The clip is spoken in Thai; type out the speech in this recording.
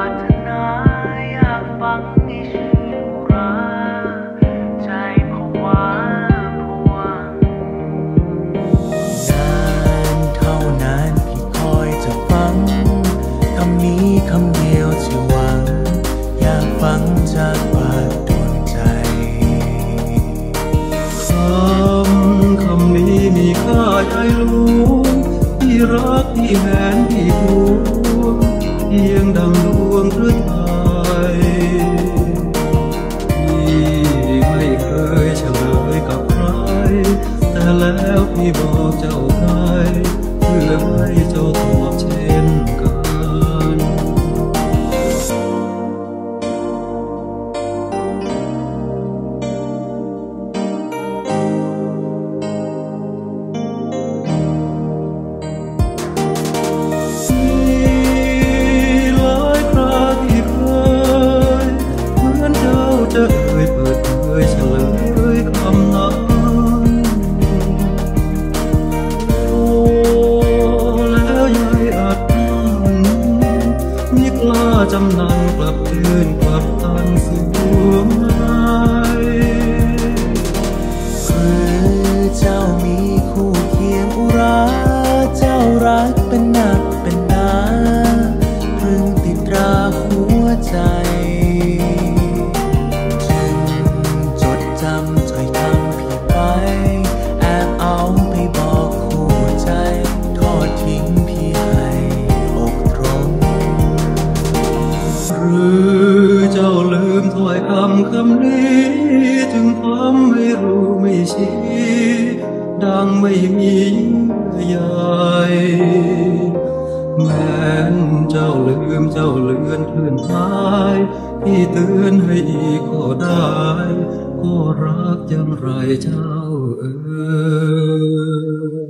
ารถนาอยากฟังให้ชื่นราใจผวาผวงนานเท่านานที่คอยจะฟังคำนี้คำเดียวที่หวัง อยากฟังจากปากดวงใจคำคำนี้มีค่าใหญ่หที่รักที่แหนที่รู้ nghiêng đằng luôn rước จำนำกลับคืนกลับ ความไม่รู้ไม่ชี้ดังไม่มีใหญ่แม้เจ้าลืมเจ้าเลือนคลื่อนลายที่เตือนให้อีกก็ได้ ก็รักยังไรเจ้าเออ